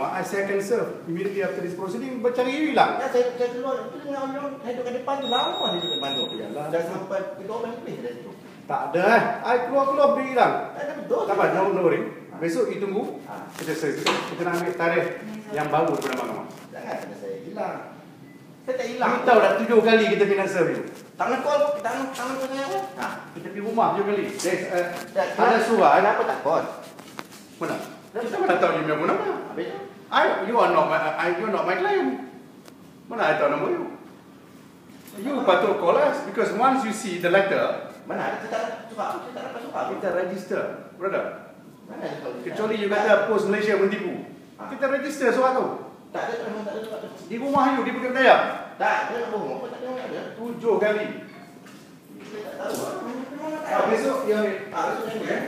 I say I can serve immediately after this proceeding, bercari hilang. Ya, saya, saya keluar, itu dengan orang saya duduk kat depan tu, lama dia duduk depan tu. Yalah. Dah sampai tiga orang lebih dari situ. Tak ada eh. I keluar-keluar beri hilang. Tak ada betul. Tak apa, no, no worry. Besok you tunggu. Ha. Kita kita, kita nak ambil tarikh yang baru daripada mahkamah. Jangan kata saya hilang. Saya tak hilang. You tahu dah tujuh kali kita pindah serve you. Tangan call, tangan tangan saya apa? Ha. Kita pergi rumah tujuh kali. There's, uh, Tak, ada surat. Kenapa tak call? Mana? Kita mana tahu you punya? Habis tu? I, you are not my, I, you are not my client. Mana I tahu nama you? You patut call us because once you see the letter, Mana ada saya tak suka? Saya tak dapat suka apa? kita register, brother. Mana ada Kecuali you kata post Malaysia menipu. Kita register surat tu. Tak ada tak ada suka tu. Di rumah you, di Bukit Dayang. Tak, dia nak bohong. Apa tak ada ada? Tujuh kali. Tak tahu. ah. Ah, tahu. besok, ya, Ah, besok saya ni, eh.